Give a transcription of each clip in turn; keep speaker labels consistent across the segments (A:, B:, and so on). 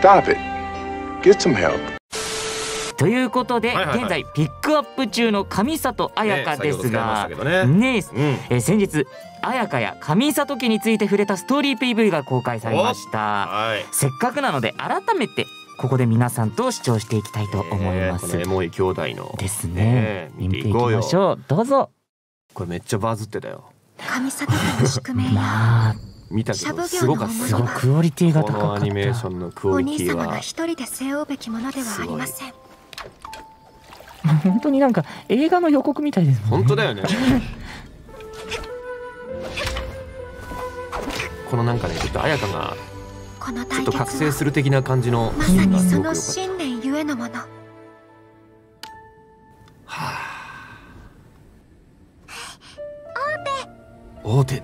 A: Stop it. Get some help.
B: ということで、
C: はいはいはい。
B: 現在ピックアップ中の上里彩香ですが、
C: ねね。
B: ね
C: うん。
B: えー先日彩香や上里家について触れたストーリー PV が公開されました。
C: はい。
B: せっかくなので改めてここで皆さんと視聴していきたいと思います、
C: ねこのエモい兄弟の。
B: ですね。
C: ね
B: 見ていき
C: 見ていこうよ。
B: ましょうどうぞ。
C: これめっちゃバズってたよ。
D: 上里家の宿命や
B: まあ
C: 見たけどすごかった。
B: すごいクオリティが高かった。
C: アニメーションのクオ
D: お
C: リティ
D: 兄様が
C: は
D: 一人で背負うべきものではありません。
B: 本当になんか映画の予告みたいですもんね。
C: 本当だよね。このなんかねちょっと彩香が
D: この
C: ちょっと覚醒する的な感じの
D: まさにその
C: がすごく良かった
D: 信念ゆえのもの。
C: 大手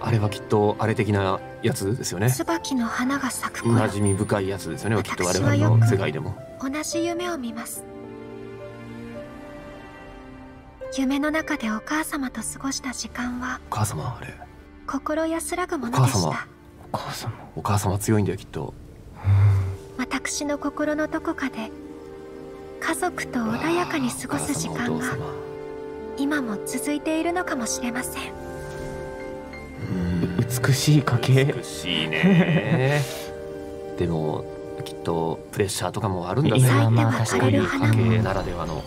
C: あれはきっとあれ的なやつですよね。
D: 椿の花が咲く頃。
C: 馴染み深いやつですよね。きっと我々の世界でも。
D: 同じ夢を見ます夢の中でお母様と過ごした時間は
C: お母様あれ。
D: 心安らぐもので
C: お母様。
D: した
B: お母様
C: お母様強いんだよきっと。
D: 私の心のどこかで家族と穏やかに過ごす時間が今も続いているのかもしれません
B: 美しい家系。
C: 美しいね。でもきっとプレッシャーとかもあるんだぜ
B: いやまあ
D: 咲
C: こういう
D: いては枯れる花
C: 家系。
D: も
C: ならではの。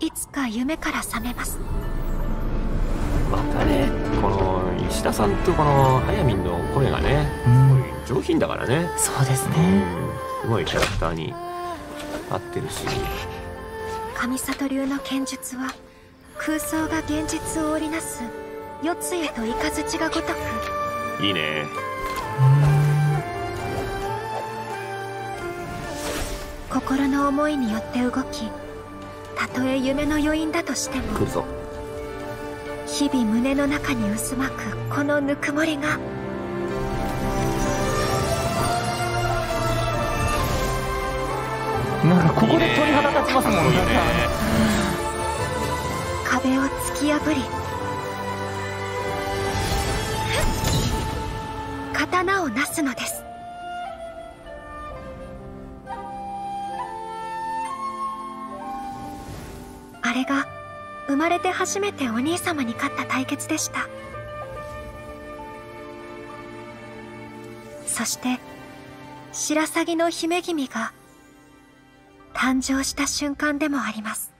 D: いつか夢から覚めます。
C: またねこの石田さんとこの早見の声がね
B: うん。
C: すごい上品だからね。
B: そうです
C: う
B: ね
C: ん。すごいキャラクターに合ってるし。
D: 上里流の剣術は空想が現実を織りなす四つへと雷がごと。く
C: いいね。
D: 心の思いによって動きたとえ夢の余韻だとしても
C: 来るぞ。
D: 日々胸の中に渦巻くこのぬくもりが
B: なんかここで鳥肌立ちますもんね。
D: 壁を突き破り刀をなすのです。あれが生まれて初めてお兄様に勝った対決でした。そして白鷺の姫君が誕生した瞬間でもあります。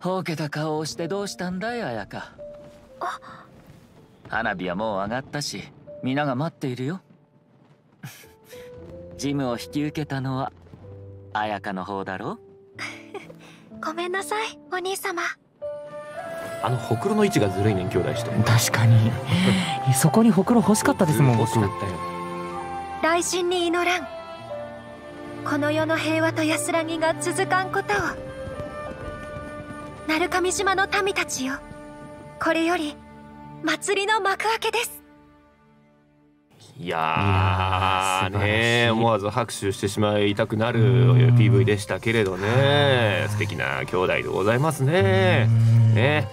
E: ほうけた顔をしてどうしたんだい綾香。花火はもう上がったし皆が待っているよ。ジムを引き受けたのは綾香の方だろ
D: ごめんなさいお兄様。
C: あのほくろの位置がずるいねん兄弟して
B: 確かに。そこにほくろ欲しかったですもん
C: 欲
B: 僕
C: しかったよ。
D: 雷神に祈らん。この世の平和と安らぎが続かんことを鳴上島の民たちよ。これより祭りの幕開けです。
C: いや
B: ー
C: ね思わず拍手してしまいたくなる PV でしたけれどね素敵な兄弟でございますね。ね